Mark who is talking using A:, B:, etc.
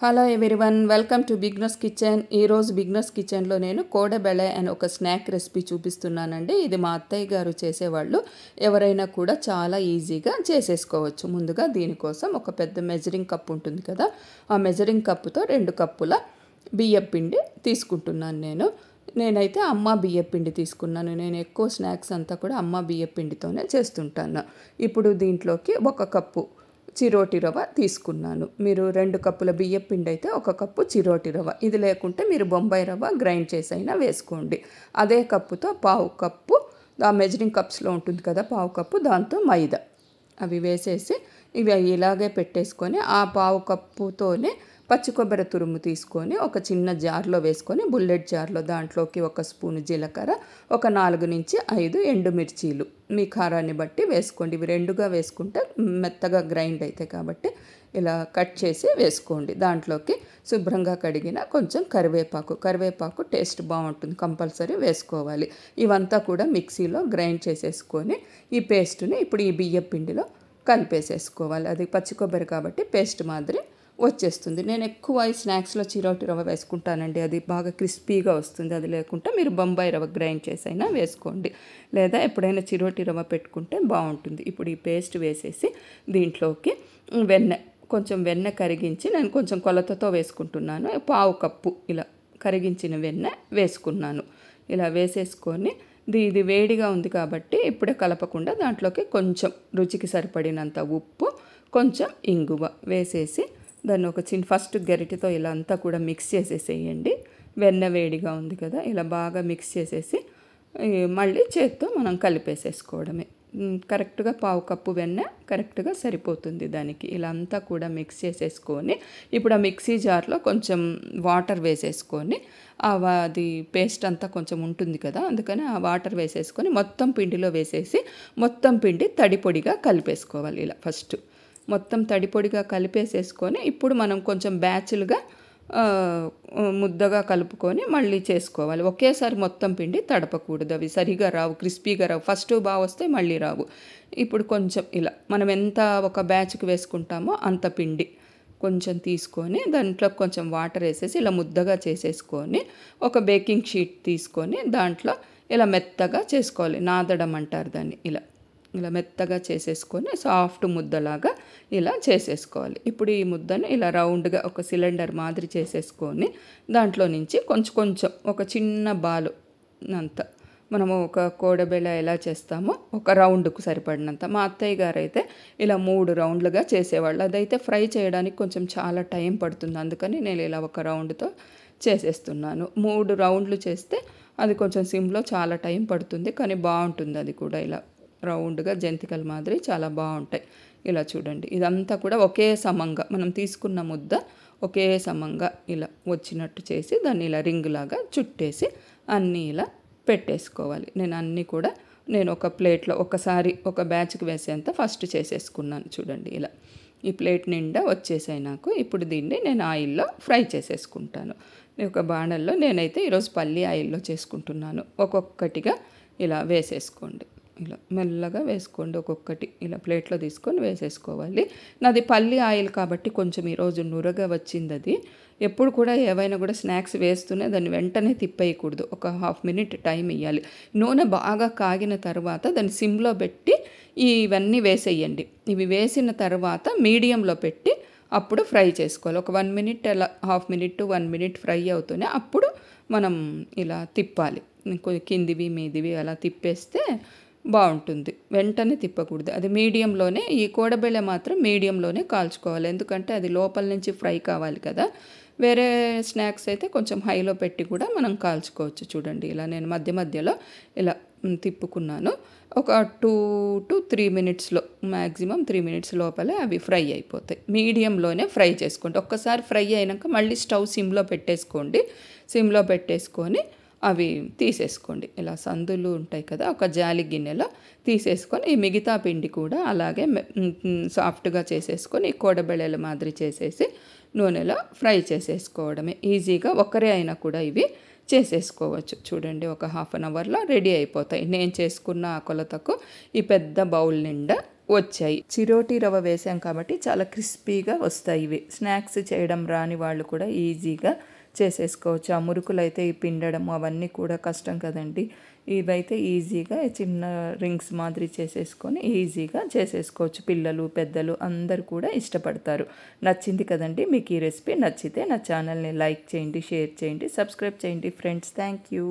A: Hello everyone welcome to Bignus kitchen ఈరోజు బిగ్నస్ కిచెన్లో నేను కోడబెళ అని ఒక స్నాక్ రెసిపీ చూపిస్తున్నానండి. ఇది మా అత్తయ్య గారు చేసేవాళ్ళు. ఎవరైనా కూడా చాలా ఈజీగా చేసేసుకోవచ్చు. ముందుగా దీనికోసం ఒక పెద్ద మెజరింగ్ కప్ ఉంటుంది కదా ఆ మెజరింగ్ కప్పుతో రెండు కప్పుల బియ్యం పిండి తీసుకుంటున్నాను నేను. నేనైతే అమ్మ బియ్యం పిండి తీసుకున్నాను. నేను ఎక్కువ స్నాక్స్ అంతా కూడా అమ్మ బియ్యం పిండితోనే చేస్తుంటాను. ఇప్పుడు దీంట్లోకి ఒక కప్పు చిరోటి రవ్వ తీసుకున్నాను. మీరు రెండు కప్పుల బియ్యం పిండి అయితే ఒక కప్పు చిరోటి రవ్వ. ఇది లేకుంటే మీరు బొంబాయి రవ్వ గ్రైండ్ చేసైనా వేసుకోండి. అదే కప్పుతో పావు కప్పు ఆ మెజరింగ్ కప్స్లో ఉంటుంది కదా పావు కప్పు దాంతో మైదా. అవి వేసేసి ఇవి ఇలాగే పెట్టేసుకొని ఆ పావు కప్పుతోనే పచ్చి కొబ్బరి తురుము తీసుకొని ఒక చిన్న జార్లో వేసుకొని బుల్లెట్ జార్లో దాంట్లోకి ఒక స్పూన్ జీలకర్ర ఒక నాలుగు నుంచి ఐదు ఎండుమిర్చీలు. మీ కారాన్ని బట్టి వేసుకోండి. ఇవి రెండుగా వేసుకుంటే మెత్తగా గ్రైండ్ అవుతాయి కాబట్టి ఇలా కట్ చేసి వేసుకోండి. దాంట్లోకి శుభ్రంగా కడిగిన కొంచెం కరివేపాకు. కరివేపాకు టేస్ట్ బాగుంటుంది. కంపల్సరీ వేసుకోవాలి. ఇవంతా కూడా మిక్సీలో గ్రైండ్ చేసేసుకొని ఈ పేస్ట్ని ఇప్పుడు ఈ బియ్యం పిండిలో కలిపేసేసుకోవాలి. అది పచ్చి కొబ్బరి కాబట్టి పేస్ట్ మాదిరి వచ్చేస్తుంది. నేను ఎక్కువ ఈ స్నాక్స్లో చిరోటి రవ్వ వేసుకుంటానండి. అది బాగా క్రిస్పీగా వస్తుంది. అది లేకుంటే మీరు బొంబాయి రవ్వ గ్రైండ్ చేసైనా వేసుకోండి. లేదా ఎప్పుడైనా చిరోటి రవ్వ పెట్టుకుంటే బాగుంటుంది. ఇప్పుడు ఈ పేస్ట్ వేసేసి దీంట్లోకి వెన్న కొంచెం వెన్న కరిగించి నేను కొంచెం కొలతతో వేసుకుంటున్నాను. పావు కప్పు ఇలా కరిగించిన వెన్న వేసుకున్నాను. ఇలా వేసేసుకొని ఇది ఇది వేడిగా ఉంది కాబట్టి ఇప్పుడే కలపకుండా దాంట్లోకి కొంచెం రుచికి సరిపడినంత ఉప్పు కొంచెం ఇంగువ వేసేసి దాన్ని ఒక చిన్న ఫస్ట్ గరిటెతో ఇలా అంతా కూడా మిక్స్ చేసేసేయండి. వెన్న వేడిగా ఉంది కదా ఇలా బాగా మిక్స్ చేసేసి మళ్ళీ చేత్తో మనం కలిపేసేసుకోవడమే. కరెక్ట్గా పావు కప్పు వెన్న కరెక్ట్గా సరిపోతుంది దానికి. ఇలా అంతా కూడా మిక్స్ చేసేసుకొని ఇప్పుడు ఆ మిక్సీ జార్లో కొంచెం వాటర్ వేసేసుకొని అది పేస్ట్ అంతా కొంచెం ఉంటుంది కదా అందుకని ఆ వాటర్ వేసేసుకొని మొత్తం పిండిలో వేసేసి మొత్తం పిండి తడి పొడిగా కలిపేసుకోవాలి ఇలా ఫస్ట్ మొత్తం తడిపొడిగా కలిపేసేసుకొని ఇప్పుడు మనం కొంచెం బ్యాచ్లుగా ముద్దగా కలుపుకొని మళ్ళీ చేసుకోవాలి. ఒకేసారి మొత్తం పిండి తడపకూడదు అవి. సరిగా రావు క్రిస్పీగా రావు. ఫస్ట్ బాగా వస్తే మళ్ళీ రావు. ఇప్పుడు కొంచెం ఇలా మనం ఎంత ఒక బ్యాచ్కి వేసుకుంటామో అంత పిండి కొంచెం తీసుకొని దాంట్లో కొంచెం వాటర్ వేసేసి ఇలా ముద్దగా చేసేసుకొని ఒక బేకింగ్ షీట్ తీసుకొని దాంట్లో ఇలా మెత్తగా చేసుకోవాలి. నాదడం అంటారు దాన్ని. ఇలా ఇలా మెత్తగా చేసేసుకొని సాఫ్ట్ ముద్దలాగా ఇలా చేసేసుకోవాలి. ఇప్పుడు ఈ ముద్దను ఇలా రౌండ్గా ఒక సిలిండర్ మాదిరి చేసేసుకొని దాంట్లో నుంచి కొంచెం కొంచెం ఒక చిన్న బాలు అంత మనము ఒక కోడబెల ఎలా చేస్తామో ఒక రౌండ్కు సరిపడినంత. మా అత్తయ్య గారు అయితే ఇలా మూడు రౌండ్లుగా చేసేవాళ్ళు. అదైతే ఫ్రై చేయడానికి కొంచెం చాలా టైం పడుతుంది. అందుకని నేను ఇలా ఒక రౌండ్తో చేసేస్తున్నాను. మూడు రౌండ్లు చేస్తే అది కొంచెం సిమ్లో చాలా టైం పడుతుంది. కానీ బాగుంటుంది అది కూడా ఇలా. రౌండ్గా జంతికల మాదిరి చాలా బాగుంటాయి ఇలా చూడండి. ఇదంతా కూడా ఒకే సమంగా మనం తీసుకున్న ముద్ద ఒకే సమంగా ఇలా వచ్చినట్టు చేసి దాన్ని ఇలా రింగ్ లాగా చుట్టేసి అన్నీ ఇలా పెట్టేసుకోవాలి. నేను అన్నీ కూడా నేను ఒక ప్లేట్లో ఒకసారి ఒక బ్యాచ్కి వేసేంత ఫస్ట్ చేసేసుకున్నాను చూడండి ఇలా. ఈ ప్లేట్ నిండా వచ్చేసాయి నాకు. ఇప్పుడు దీన్ని నేను ఆయిల్లో ఫ్రై చేసేసుకుంటాను. ఒక బాణల్లో నేనైతే ఈరోజు పల్లి ఆయిల్లో చేసుకుంటున్నాను. ఒక్కొక్కటిగా ఇలా వేసేసుకోండి. ఇలా మెల్లగా వేసుకోండి ఒక్కొక్కటి. ఇలా ప్లేట్లో తీసుకొని వేసేసుకోవాలి. నాది పల్లి ఆయిల్ కాబట్టి కొంచెం ఈరోజు నురగా వచ్చింది అది ఎప్పుడు కూడా ఏవైనా కూడా స్నాక్స్ వేస్తూనే దాన్ని వెంటనే తిప్పేయకూడదు. ఒక హాఫ్ మినిట్ టైం ఇవ్వాలి నూనె బాగా కాగిన తర్వాత దాన్ని సిమ్లో పెట్టి ఇవన్నీ వేసేయండి. ఇవి వేసిన తర్వాత మీడియంలో పెట్టి అప్పుడు ఫ్రై చేసుకోవాలి. ఒక వన్ మినిట్ అలా half minute one minute fry అవుతూనే అప్పుడు మనం ఇలా తిప్పాలి. కిందివి మీదివి అలా తిప్పేస్తే బాగుంటుంది. వెంటనే తిప్పకూడదు. అది మీడియంలోనే ఈ కోడబెళ్ళ మాత్రం మీడియంలోనే కాల్చుకోవాలి. ఎందుకంటే అది లోపల నుంచి ఫ్రై కావాలి కదా. వేరే స్నాక్స్ అయితే కొంచెం హైలో పెట్టి కూడా మనం కాల్చుకోవచ్చు. చూడండి ఇలా నేను మధ్య మధ్యలో ఇలా తిప్పుకున్నాను. ఒక టూ టు త్రీ మినిట్స్లో మ్యాక్సిమం త్రీ మినిట్స్ లోపలే అవి ఫ్రై అయిపోతాయి. మీడియంలోనే ఫ్రై చేసుకోండి. ఒక్కసారి ఫ్రై అయినాక మళ్ళీ స్టవ్ సిమ్లో పెట్టేసుకోండి. సిమ్లో పెట్టేసుకొని అవి తీసేసుకోండి. ఇలా సందులు ఉంటాయి కదా ఒక జాలి గిన్నెలో తీసేసుకొని ఈ మిగతా పిండి కూడా అలాగే సాఫ్ట్గా చేసేసుకొని కోడబెళ్ళల మాదిరి చేసేసి నూనెలో ఫ్రై చేసేసుకోవడమే. ఈజీగా ఒక్కరే అయినా కూడా ఇవి చేసేసుకోవచ్చు. చూడండి ఒక హాఫ్ అన్ అవర్లో రెడీ అయిపోతాయి. నేను చేసుకున్న ఆ కొలతకు ఈ పెద్ద బౌల్ నిండా వచ్చాయి. చిరోటి రవ్వ వేసాం కాబట్టి చాలా క్రిస్పీగా వస్తాయి ఇవి. స్నాక్స్ చేయడం రాని వాళ్ళు కూడా ఈజీగా చేసేసుకోవచ్చు. ఆ మురుకులు అయితే ఈ పిండడం అవన్నీ కూడా కష్టం కదండి. ఇవైతే ఈజీగా చిన్న రింగ్స్ మాదిరి చేసేసుకొని ఈజీగా చేసేసుకోవచ్చు. పిల్లలు పెద్దలు అందరు కూడా ఇష్టపడతారు. నచ్చింది కదండి మీకు ఈ రెసిపీ నచ్చితే నా ఛానల్ని లైక్ చేయండి షేర్ చేయండి సబ్స్క్రైబ్ చేయండి ఫ్రెండ్స్. Thank you.